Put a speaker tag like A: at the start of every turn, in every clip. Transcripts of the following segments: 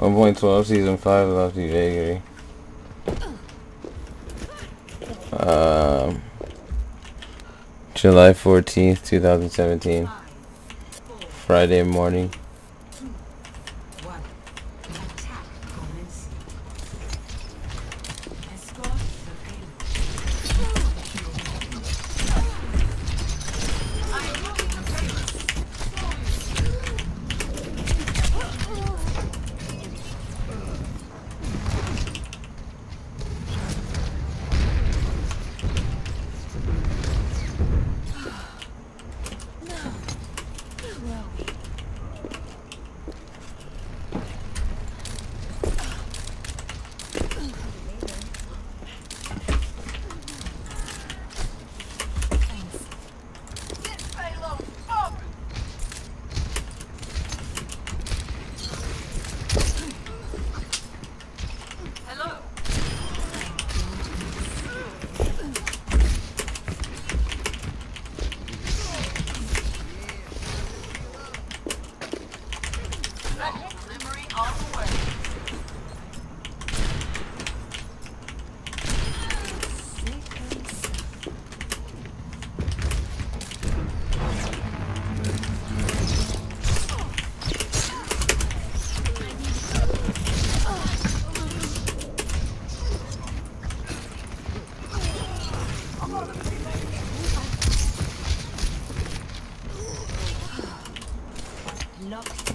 A: 1.12 season 5 of the Vagary. Um, July 14th, 2017. Friday morning.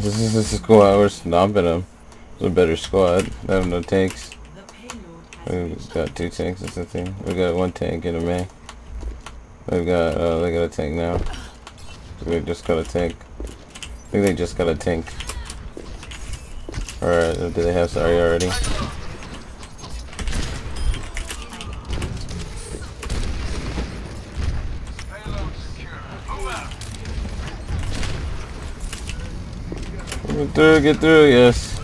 A: This is this is cool. We're stomping them. It's a better squad. They have no tanks. We've got two tanks. That's the thing. We got one tank and a man. They've got uh, they got a tank now. We just got a tank. I think they just got a tank. Or uh, do they have sorry already? Get through, get through, yes.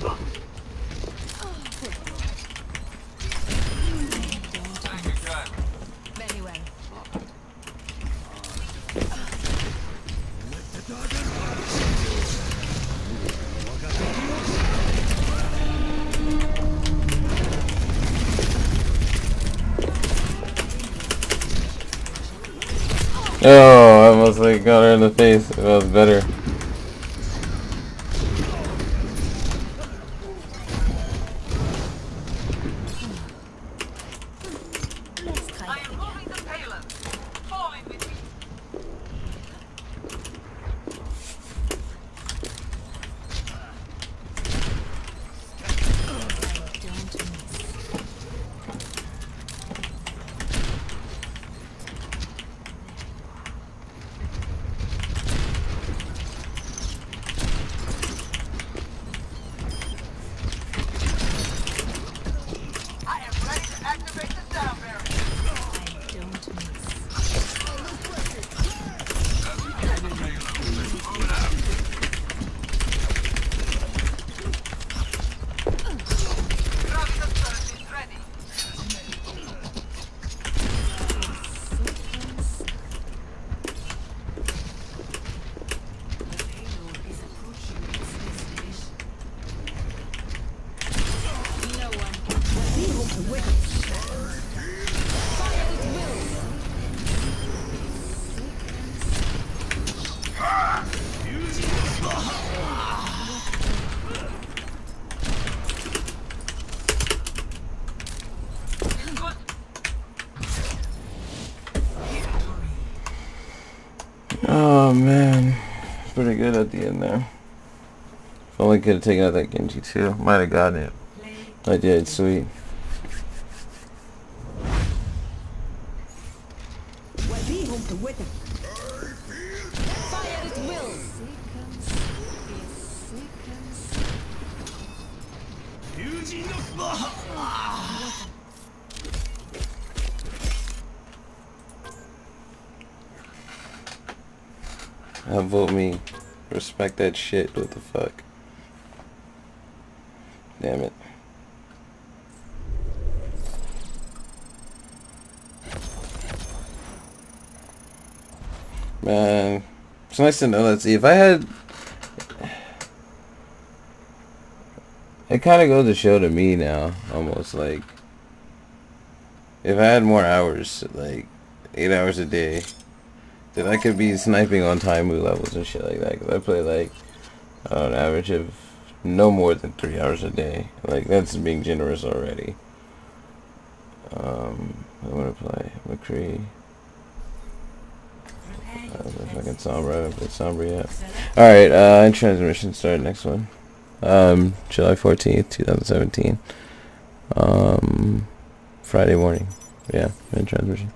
B: no
A: Oh, I almost like got her in the face. It was better. Good at the end there. If only could have taken out that Genji too. Might have gotten it. I did, sweet. Outvote me. Respect that shit. What the fuck? Damn it. Man, it's nice to know. Let's see. If I had, it kind of goes to show to me now, almost like, if I had more hours, like eight hours a day, then I could be sniping on Taimou levels and shit like that. Cause I play like on average of no more than three hours a day. Like that's being generous already. Um, I want to play McCree. Uh, fucking Sombra. I played Sombra yet. Alright, uh, transmission start next one. Um, July 14th, 2017. Um, Friday morning. Yeah, in transmission.